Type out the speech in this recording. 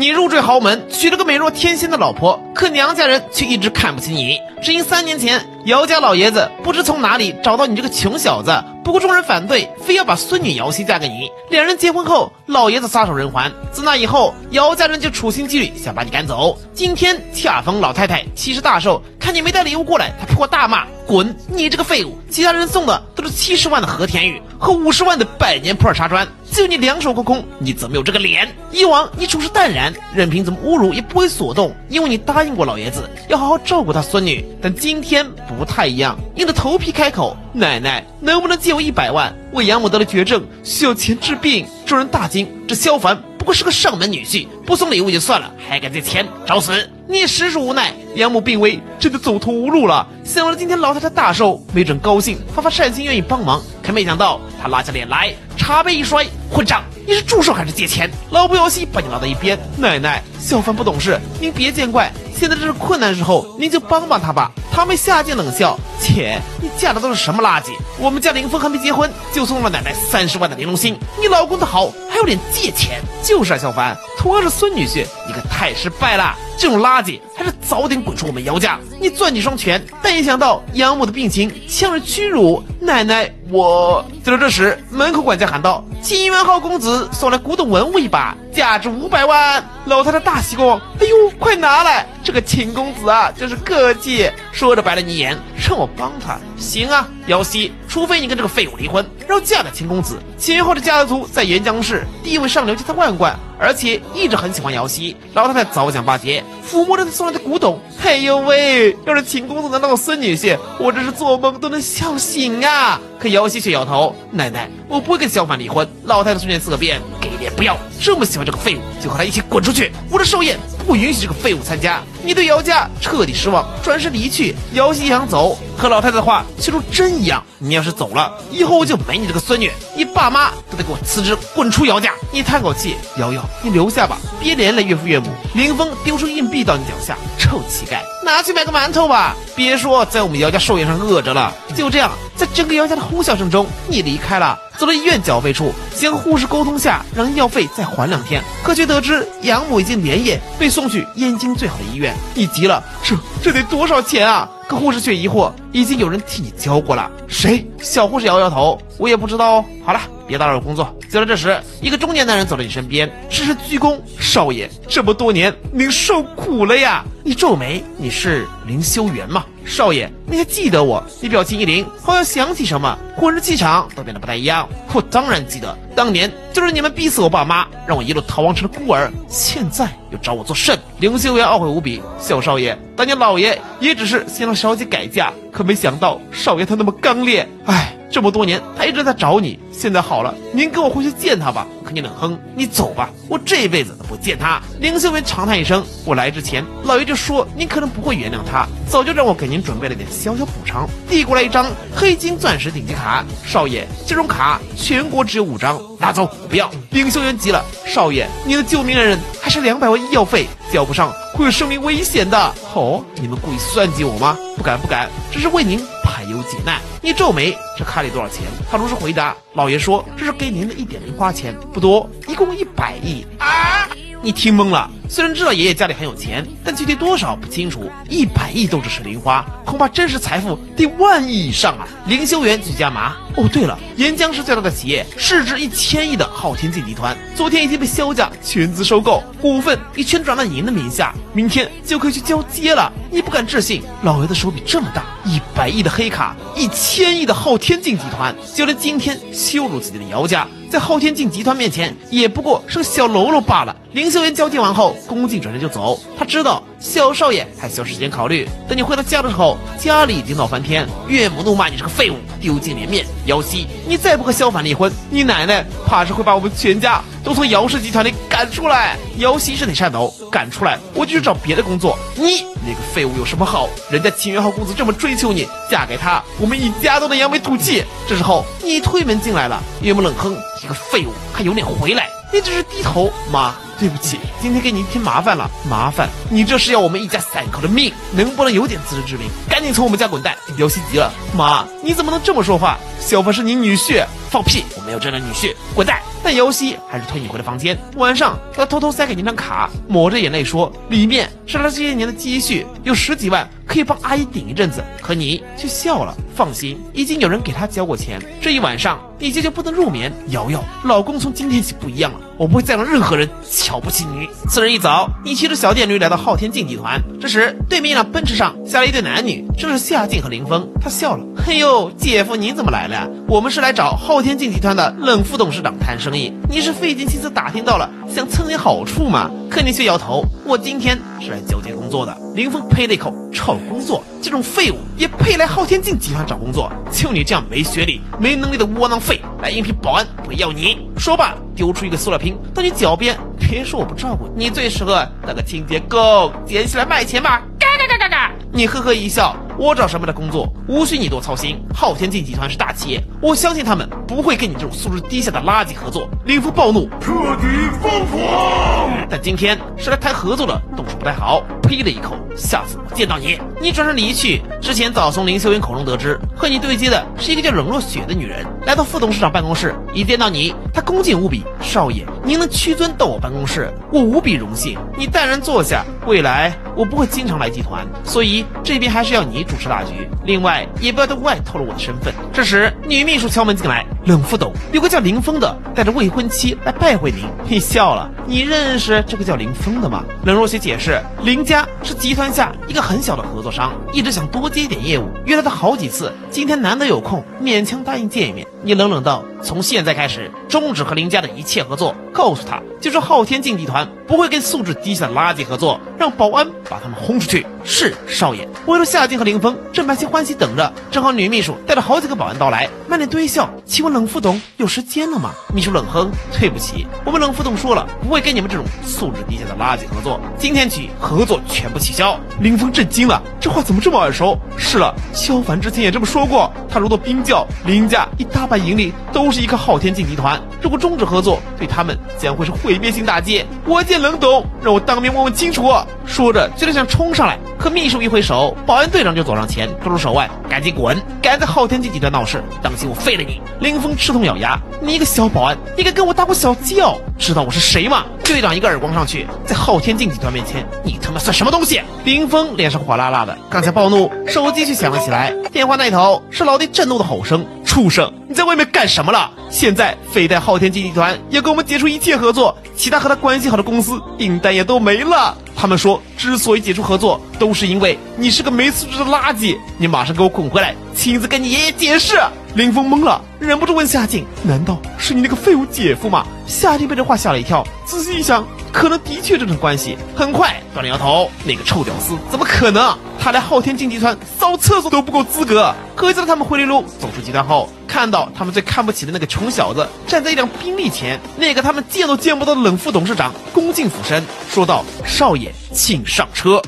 你入赘豪门，娶了个美若天仙的老婆，可娘家人却一直看不起你。只因三年前姚家老爷子不知从哪里找到你这个穷小子，不顾众人反对，非要把孙女姚熙嫁给你。两人结婚后，老爷子撒手人寰。自那以后，姚家人就处心积虑想把你赶走。今天恰逢老太太七十大寿，看你没带礼物过来，他破口大骂：“滚！你这个废物！其他人送的都是七十万的和田玉和五十万的百年普洱茶砖。”就你两手空空，你怎么有这个脸？以往你处事淡然，任凭怎么侮辱也不为所动，因为你答应过老爷子要好好照顾他孙女。但今天不太一样，硬着头皮开口：“奶奶，能不能借我一百万？我养母得了绝症，需要钱治病。”众人大惊，这萧凡不过是个上门女婿，不送礼物也就算了，还敢借钱找死！你也实属无奈，养母病危，真的走投无路了。想着今天老太太大寿，没准高兴，发发善心，愿意帮忙。可没想到，他拉下脸来，茶杯一摔，混账！你是助手还是借钱？老不要西把你拉到一边。奶奶，小凡不懂事，您别见怪。现在这是困难时候，您就帮帮他吧。他妹下贱冷笑：“切，你嫁的都是什么垃圾？我们家林峰还没结婚，就送了奶奶三十万的玲珑心。你老公的好，有脸借钱？就是啊，小凡，同样是孙女婿，你可太失败了。这种垃圾，还是早点滚出我们姚家。你攥紧双拳，但一想到养母的病情，像是屈辱。奶奶，我……就在这时，门口管家喊道：“金元浩公子送来古董文物一把，价值五百万。”老太太大喜过望：“哎呦，快拿来！这个秦公子啊，真是客气。”说着白了你一眼，让我帮他。行啊，姚熙，除非你跟这个废物离婚，然后嫁给秦公子。秦后的家族在沅江市地位上流，家财万贯，而且一直很喜欢姚熙。老太太早想巴结，抚摸着他送来的古董。哎呦喂，要是秦公子能当我孙女婿，我这是做梦都能笑醒啊！可姚熙却摇头：“奶奶，我不会跟小凡离婚。”老太太瞬间色变，给脸不要！这么喜欢这个废物，就和他一起滚出去！我的少爷不允许这个废物参加！你对姚家彻底失望，转身离去。姚熙想走，可老太太的话却如针一样：“你要是走了，以后我就没你这个孙女，你爸妈都得给我辞职，滚出姚家！”你叹口气：“瑶瑶，你留下吧，别连累岳父岳母。”林峰丢出硬币到你脚下，臭乞丐，拿去买个馒头吧！别说在我们姚家寿宴上饿着了，就这样，在整个姚家的呼啸声中，你离开了。走到医院缴费处，想和护士沟通下，让医药费再缓两天。可却得知养母已经连夜被送去燕京最好的医院。你急了，这这得多少钱啊？可护士却疑惑，已经有人替你交过了。谁？小护士摇摇头，我也不知道。好了，别打扰我工作。就在这时，一个中年男人走到你身边，深深鞠躬：“少爷，这么多年您受苦了呀！”你皱眉：“你是林修缘吗？”少爷，你还记得我？你表情一凛，好像想起什么，浑身气场都变得不太一样。我当然记得，当年就是你们逼死我爸妈，让我一路逃亡成了孤儿，现在又找我作甚？林修缘懊悔无比：“小少爷，当年老爷也只是想让小姐改嫁，可没想到少爷他那么刚烈。唉，这么多年他一直在找你，现在好了，您跟我回去见他吧。”可你冷哼：“你走吧，我这辈子都不见他。”林修缘长叹一声：“我来之前，老爷就说您可能不会原谅他，早就让我给您准备了点小小补偿，递过来一张黑金钻石顶级卡。少爷，这种卡全国只有五张，拿走。不要。”林修缘急了：“少爷，您的救命恩人还是两百万医药费，交不上会有生命危险的。哦，你们故意算计我吗？不敢不敢，这是为您。”排忧解难，你皱眉，这卡里多少钱？他如实回答，老爷说这是给您的一点零花钱，不多，一共一百亿。啊！你听懵了。虽然知道爷爷家里很有钱，但具体多少不清楚。一百亿都只是零花，恐怕真实财富得万亿以上啊！林修缘去加麻。哦，对了，沿江市最大的企业，市值一千亿的昊天镜集团，昨天已经被萧家全资收购，股份已全转到您的名下，明天就可以去交接了。你不敢置信，老爷的手笔这么大，一百亿的黑卡，一千亿的昊天镜集团，就连今天羞辱自己的姚家。在昊天镜集团面前，也不过是个小喽啰罢了。凌霄元交接完后，恭敬转身就走。他知道小少爷还需要时间考虑。等你回到家的时候，家里已经闹翻天，岳母怒骂你是个废物，丢尽脸面。姚熙，你再不和萧凡离婚，你奶奶怕是会把我们全家都从姚氏集团里赶出来。姚熙身体颤抖，赶出来我就去找别的工作。你那个废物有什么好？人家秦元浩公子这么追求你，嫁给他，我们一家都能扬眉吐气。这时候你推门进来了，岳母冷哼。一个废物还有脸回来？你只是低头，妈，对不起，今天给你添麻烦了。麻烦？你这是要我们一家三口的命，能不能有点自知之明？赶紧从我们家滚蛋！姚熙急了，妈，你怎么能这么说话？小凡是你女婿，放屁！我没有这样的女婿，滚蛋！但姚西还是推你回了房间。晚上，他偷偷塞给你张卡，抹着眼泪说，里面是他这些年的积蓄，有十几万。可以帮阿姨顶一阵子，可你却笑了。放心，已经有人给她交过钱。这一晚上，你这就不能入眠。瑶瑶，老公从今天起不一样了，我不会再让任何人瞧不起你。次日一早，你骑着小电驴来到昊天竞技团。这时，对面一辆奔驰上下来一对男女，正是夏静和林峰。他笑了，嘿呦，姐夫您怎么来了？我们是来找昊天竞技团的冷副董事长谈生意。你是费尽心思打听到了，想蹭点好处吗？可你却摇头。我今天是来交接工作的。林峰呸了一口，臭工作，这种废物也配来昊天镜集团找工作？就你这样没学历、没能力的窝囊废，来应聘保安，不要你。说罢，丢出一个塑料瓶到你脚边。别说我不照顾你，最适合当个清洁工，捡起来卖钱吧。嘎嘎嘎嘎嘎！你呵呵一笑。我找什么的工作，无需你多操心。昊天镜集团是大企业，我相信他们不会跟你这种素质低下的垃圾合作。林峰暴怒，彻底疯狂。但今天是来谈合作的，动手不太好。呸了一口，下次我见到你，你转身离去。之前早从林秀云口中得知，和你对接的是一个叫冷若雪的女人。来到副董事长办公室，一见到你，她恭敬无比。少爷，您能屈尊到我办公室，我无比荣幸。你淡然坐下。未来我不会经常来集团，所以这边还是要你。主持大局，另外也不要对外透露我的身份。这时，女秘书敲门进来，冷副董有个叫林峰的带着未婚妻来拜会您。你笑了，你认识这个叫林峰的吗？冷若雪解释，林家是集团下一个很小的合作商，一直想多接点业务，约了他好几次，今天难得有空，勉强答应见一面。你冷冷道，从现在开始终止和林家的一切合作，告诉他，就是昊天竞技团不会跟素质低下的垃圾合作，让保安把他们轰出去。是少爷，为了夏静和林峰，正满心欢喜等着。正好女秘书带着好几个保安到来，满脸堆笑。请问冷冷副总有时间了吗？秘书冷哼：“对不起，我们冷副总说了，不会跟你们这种素质低下的垃圾合作。今天起，合作全部取消。”林峰震惊了，这话怎么这么耳熟？是了，萧凡之前也这么说过。他如做冰窖，林家一大半盈利都是依靠昊天竞集团。如果终止合作，对他们将会是毁灭性打击。我见冷董，让我当面问问清楚。说着，就想冲上来。可秘书一挥手，保安队长就走上前，抓住手腕，赶紧滚！敢在昊天竞技团闹事，当心我废了你！林峰吃痛咬牙，你一个小保安，你敢跟我大呼小叫？知道我是谁吗？队长一个耳光上去，在昊天竞技团面前，你他妈算什么东西？林峰脸上火辣辣的，刚才暴怒，手机却响了起来。电话那头是老弟震怒的吼声：“畜生，你在外面干什么了？现在非但昊天竞技团要跟我们解除一切合作，其他和他关系好的公司订单也都没了。”他们说，之所以解除合作，都是因为你是个没素质的垃圾。你马上给我滚回来，亲自跟你爷爷解释。林峰懵了，忍不住问夏静：“难道是你那个废物姐夫吗？”夏静被这话吓了一跳，仔细一想，可能的确这层关系。很快，断了摇头：“那个臭屌丝，怎么可能？他来昊天竞技团扫厕所都不够资格。”可在他们回力路走出集团后，看到他们最看不起的那个穷小子站在一辆宾利前，那个他们见都见不到的冷副董事长恭敬俯身说道：“少爷，请上车。”